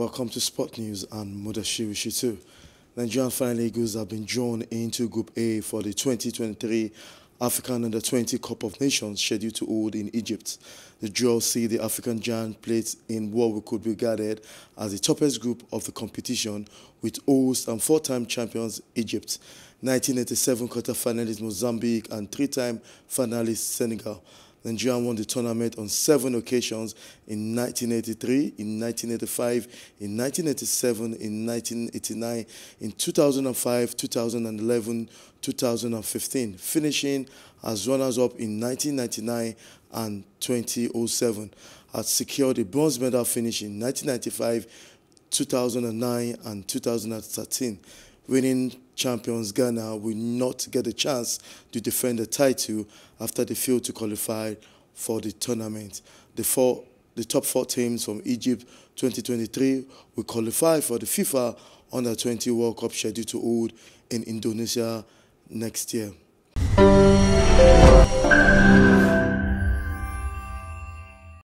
Welcome to Sport News and Mudashiru Shitu. Nigerian Flying Eagles have been drawn into Group A for the 2023 African Under 20 Cup of Nations scheduled to hold in Egypt. The draw see the African giant plate in what we could be regarded as the toughest group of the competition with host and four-time champions Egypt, 1987 quarter-finalist Mozambique and three-time finalist Senegal. Nigeria won the tournament on seven occasions in 1983, in 1985, in 1987, in 1989, in 2005, 2011, 2015, finishing as runners-up in 1999 and 2007. Had secured a bronze medal finish in 1995, 2009 and 2013 winning champions Ghana will not get a chance to defend the title after they failed to qualify for the tournament. The, four, the top four teams from Egypt 2023 will qualify for the FIFA Under-20 World Cup scheduled to hold in Indonesia next year.